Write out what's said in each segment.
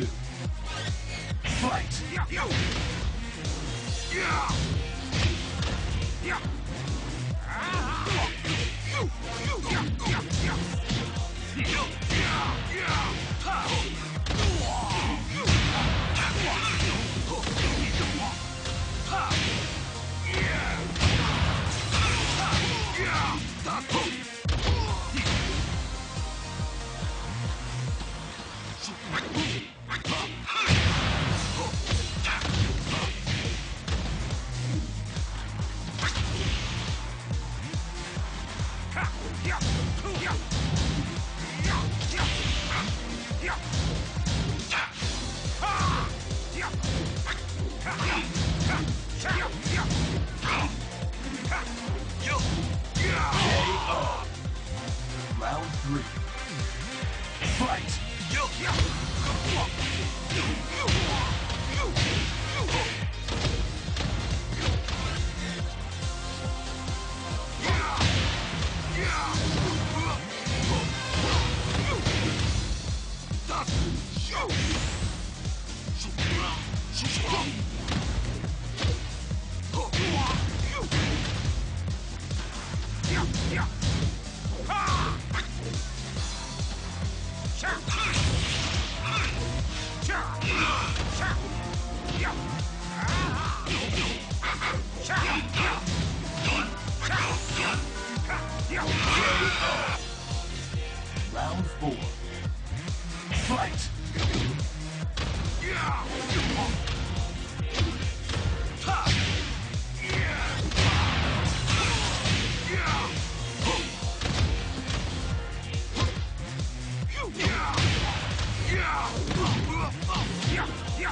Fight! Round four. Fight!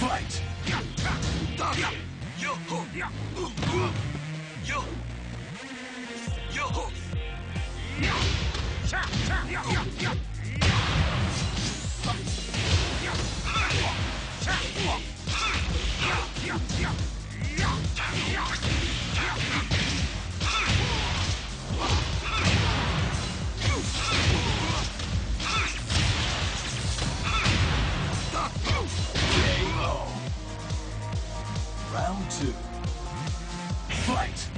Fight! Yo! Yo! Yo! Cha! Cha! Yo! Yo! Cha! Cha! Yo! KO. Round two. Fight!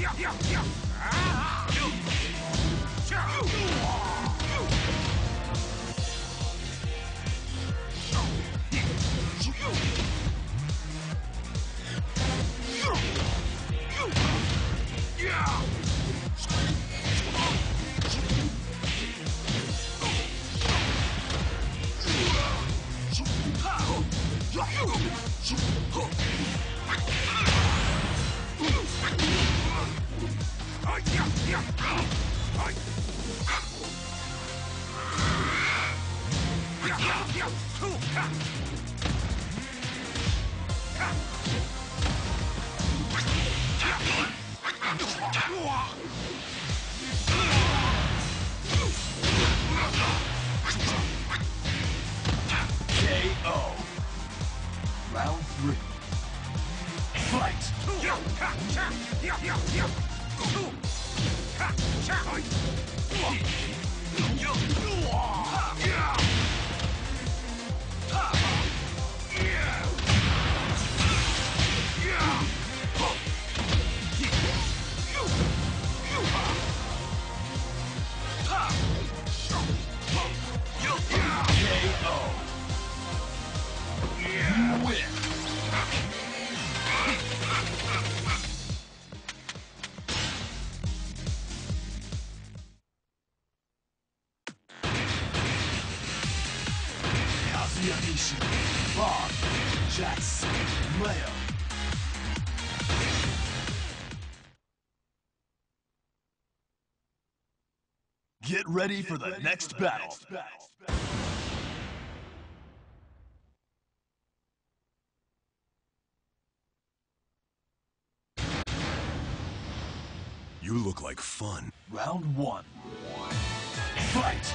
Fight. Bob, Jackson, Leo. Get ready for the next battle. You look like fun. Round one. Fight!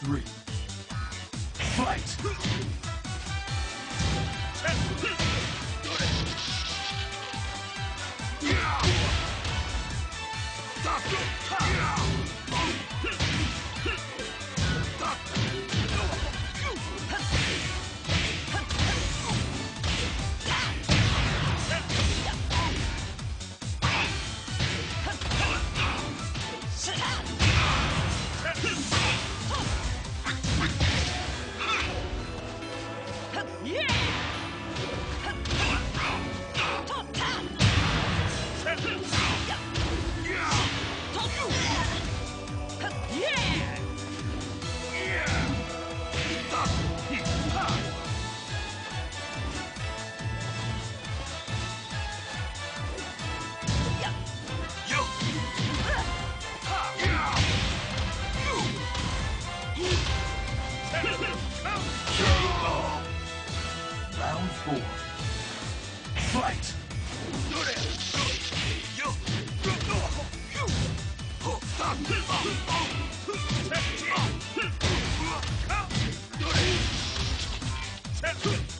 Three. Fight! KO. Set!